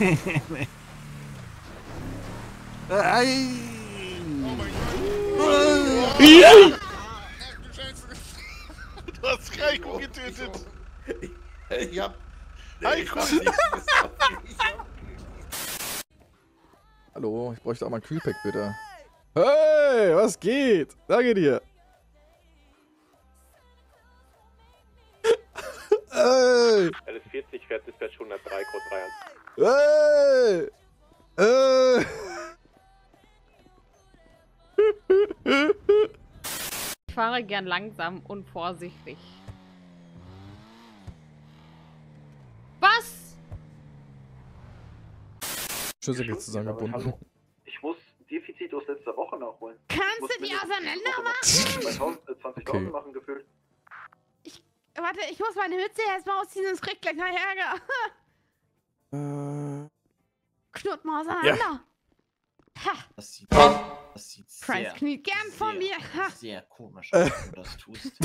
Du hast Heiko getötet. Ich hab. Heiko. Hallo, ich bräuchte auch mal ein Kühlpack, bitte. Hey, was geht? Danke dir. Hey, Alles 40 fährt Dispatch 103, Code 3 hey, hey. Ich fahre gern langsam und vorsichtig. Was? Schlüssel geht zusammengebunden. Ich muss Defizit aus letzter Woche nachholen. Kannst du die auseinander machen? Woche 20.000 Okay. machen gefühlt. Warte, ich muss meine Mütze erstmal ausziehen, sonst krieg ich gleich noch Ärger. Äh, Knurrt mal auseinander. Ha, Das sieht, das sieht Price sehr, kniet gern vor sehr, mir. Ha. sehr komisch wenn du das tust.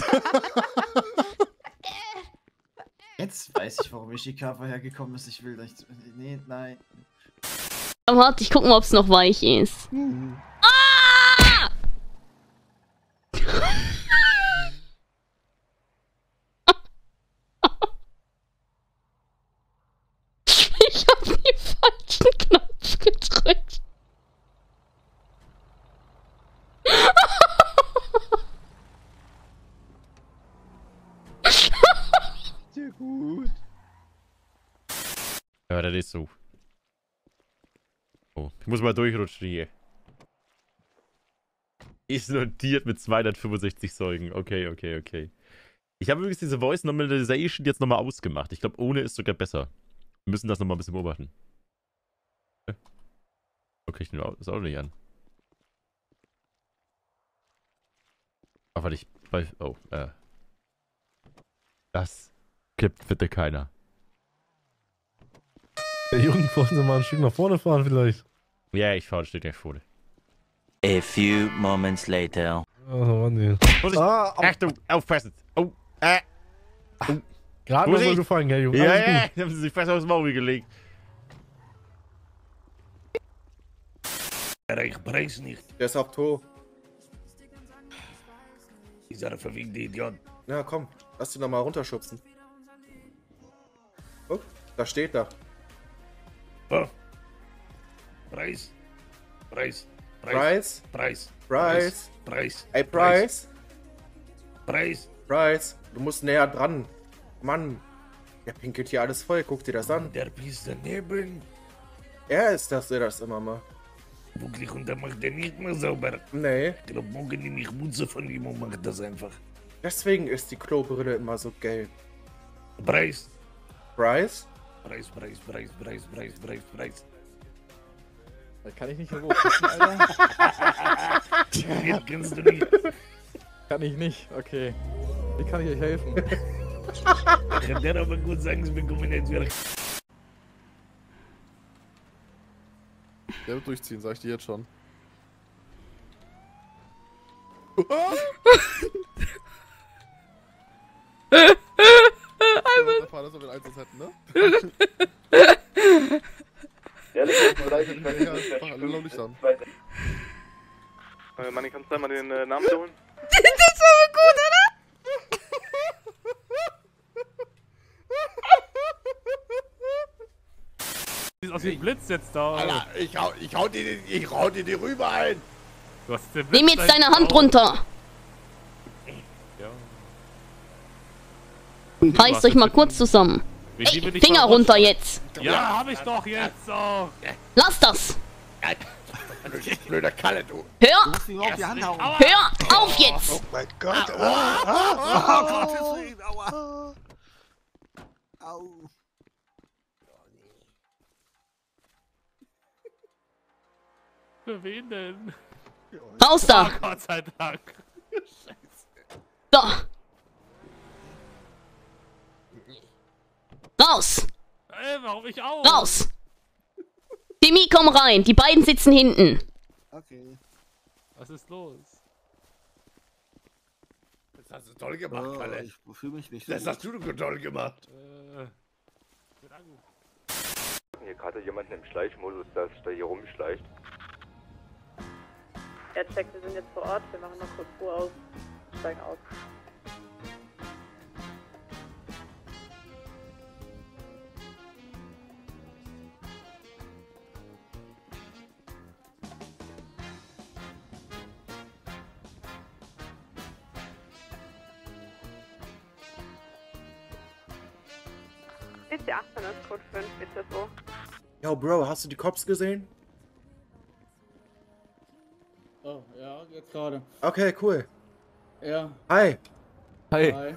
Jetzt weiß ich, warum Ishikawa hergekommen ist. Ich will nicht. Nee, nein. Aber warte, ich guck mal, ob's noch weich ist. Ah! Ich hab den falschen Knopf gedrückt. sehr gut. Ja, das ist so. Oh, ich muss mal durchrutschen hier. Ist notiert mit 265 Säugen. Okay, okay, okay. Ich habe übrigens diese Voice Normalization jetzt nochmal ausgemacht. Ich glaube, ohne ist sogar besser. Wir müssen das nochmal ein bisschen beobachten. Okay, ich nehme das auch nicht an. Ach, warte, ich. Oh, äh. Das kippt bitte keiner. Der Jungen, wollen Sie mal ein Stück nach vorne fahren vielleicht? Ja, ich fahre ein Stück nach vorne. A few moments later. Oh, Mann, nee. Vorsicht! Ah, au, Achtung, aufpassen! Oh, äh, gerade Vorsicht. mal gefallen, Herr Junge. ja, Alles ja, gut. haben sie sich fast aufs Maul gelegt. Ich preis nicht. Der ist auf Tour. Dieser verwegte Idiot. Ja, komm. Lass ihn noch mal runterschubsen. Guck, da steht er. Oh. Preis. Preis. Price, Preis. Price. Preis. Ey, Price. Preis. Price. Du musst näher dran. Mann. Der pinkelt hier alles voll. Guck dir das an. Der pisst daneben. Er ist das, der das immer macht. Wirklich, und der macht den nicht mehr sauber. Nee. Ich glaube, morgen nehme ich Mutze von ihm und mache das einfach. Deswegen ist die Klobrille immer so gelb. Preis. Price? Preis, Preis, Preis, Preis, Preis, Preis, Preis. Das kann ich nicht so hochkriegen, Alter. Den kennst du nicht. Kann ich nicht, okay. Wie kann ich euch helfen? Ich kann dir aber gut sagen, wir kommen jetzt wieder. Der wird durchziehen, sag ich dir jetzt schon. Einmal. Das wir Einsatz hätten, ne? Ehrlich, tut mir leid, ich weiß nicht, alle Licht an. Äh, Manni, kannst du einmal den äh, Namen wiederholen? Das war aber gut, oder? Sieht aus wie ein Blitz jetzt da. Alter, ich hau, ich hau dir, ich hau dir die rüber ein. Du hast den Blitz Nimm jetzt deine Hand drauf. runter. Ja. Reißt euch mal kurz zusammen. Ey, Finger runter raus- jetzt. Ja, hab ich doch jetzt. So. Lass das. Blöder Kalle, du. Hör, ihm auf die Hand hauen. hör auf jetzt. mein Gott. Oh, Gottes Willen. Aua. Au. Für wen denn? Raus Ah, da. Gott sei Dank. So. Raus. Ey, warum ich auch? Raus. Timmy, komm rein. Die beiden sitzen hinten. Okay. Was ist los? Das hast du toll gemacht, Oh, Kalle. ich fühle mich nicht Das hast du doch toll gemacht. Äh. wird angerufen. hier gerade jemanden im Schleichmodus, dass der hier rumschleicht. Ja, check, wir sind jetzt vor Ort. Wir machen noch kurz Ruhe aus. Steigen aus. PC 18 ist Code 5, bitte so. Yo, Bro, hast du die Cops gesehen? Oh, ja, jetzt gerade. Okay, cool. Ja, Hi. Hi. hi.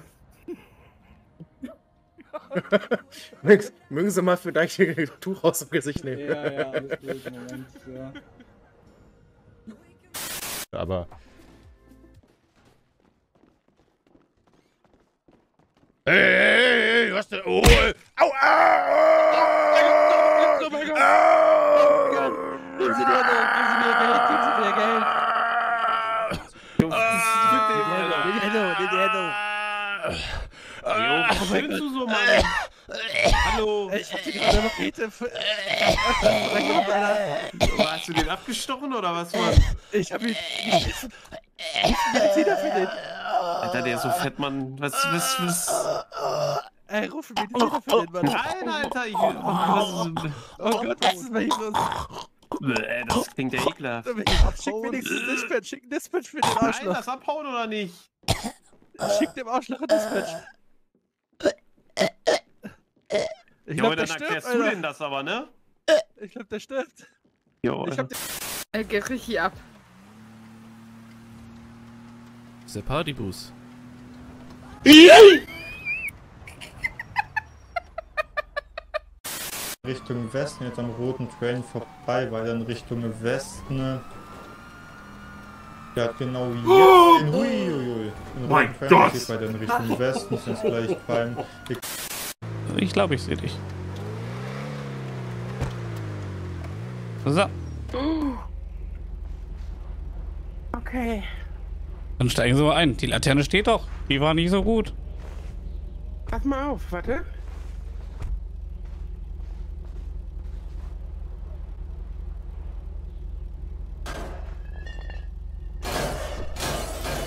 Nix. Mögen Sie mal für dein Tuch aus dem Gesicht nehmen. Ja, ja, alles gut, Moment, ja. Aber. Hey, hey, hey, was denn? Oh, äh, au, au, Oh mein Gott! au, Geben Sie mir Geld, geben Sie mir Geld, geben Sie mir Geld! Nimm die Hände hoch, nimm die Hände hoch. Jo, warum willst du so, Mann? Hallo. Ich hab dir gerade noch Rete für... Hast du den abgestochen oder was, Mann? Ich hab ihn... Mediziner für den... Alter, der ist so fett, Mann. Was, was, was? Ey, ruf einen Mediziner für den, Mann. Nein, Alter, ich will. Was, Oh Gott, was ist bei ihm los? Bäh, das klingt ja ekelhaft. Schick wenigstens Dispatch, schick einen Dispatch für den Nein, Arschloch. das abhauen oder nicht? Schick dem Arschloch einen Dispatch. Ich glaub, der dann stirbt, erklärst du Alter. denen das aber, ne? Ich glaub, der stirbt. Jo, Ich hab Er geht richtig ab. Der Partybus. Richtung Westen, jetzt am roten Train vorbei, weil dann Richtung Westen. Ja, genau jetzt. In, hui, hui, hui. In Mein Train Gott! geht bei dann Richtung Westen, ist jetzt gleich beim. Ich glaube, ich sehe dich. So, Okay. Dann steigen Sie mal ein. Die Laterne steht doch. Die war nicht so gut. Pass mal auf, warte.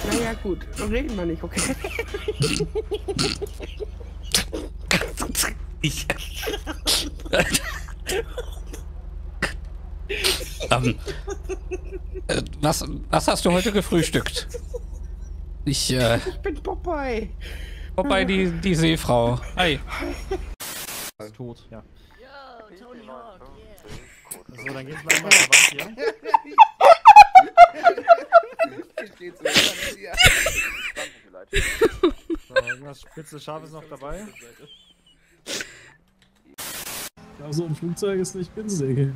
Naja, gut. Reden wir nicht, okay? Ich. Ähm, äh, was, was hast du heute gefrühstückt? Ich, äh, Ich bin Popeye. vorbei die, die Seefrau. Hi. Ist tot, ja. So, dann geht's mal an der Wand hier. So, irgendwas spitze Scharfes noch dabei? Ja, so ein Flugzeug ist nicht günstig.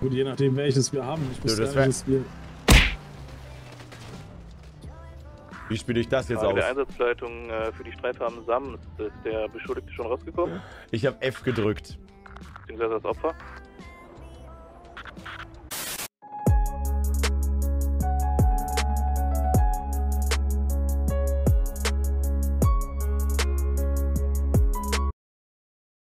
Gut, je nachdem welches wir haben. Ich Du, wusste das wir... Wie spiele ich das jetzt Frage aus? der Einsatzleitung äh, für die Streitfarben Sam ist der Beschuldigte schon rausgekommen, Ich habe F gedrückt. beziehungsweise das Opfer.